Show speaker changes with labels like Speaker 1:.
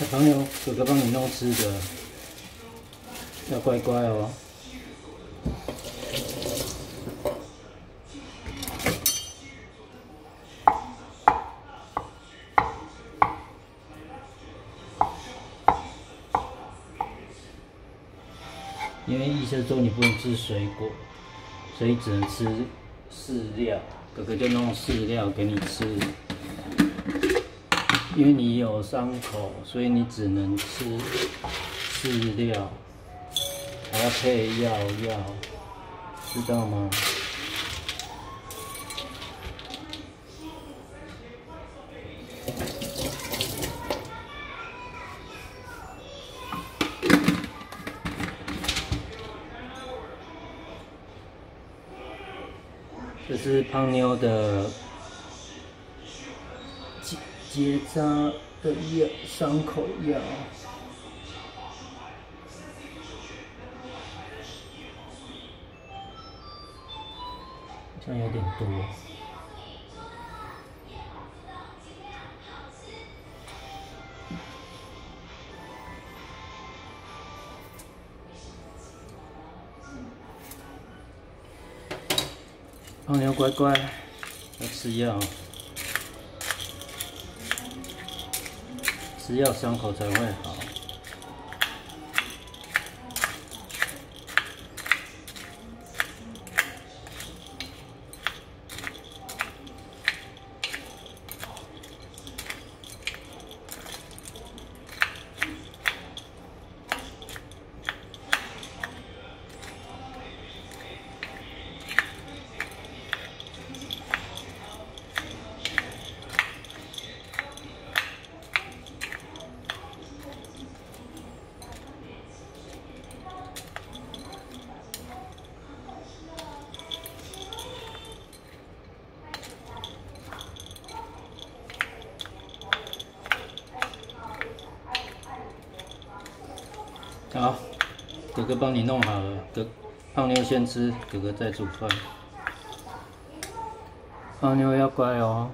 Speaker 1: 小朋友，哥哥帮你弄吃的，要乖乖哦。因为医生说你不能吃水果，所以只能吃饲料。哥哥就弄饲料给你吃。因为你有伤口，所以你只能吃饲料，还要配药药，知道吗？这是胖妞的结扎的药，伤口药，这样有点多。胖妞乖乖，要吃药，只要伤口才会好。好，哥哥帮你弄好了。哥，胖妞先吃，哥哥再煮饭。胖妞要乖哦。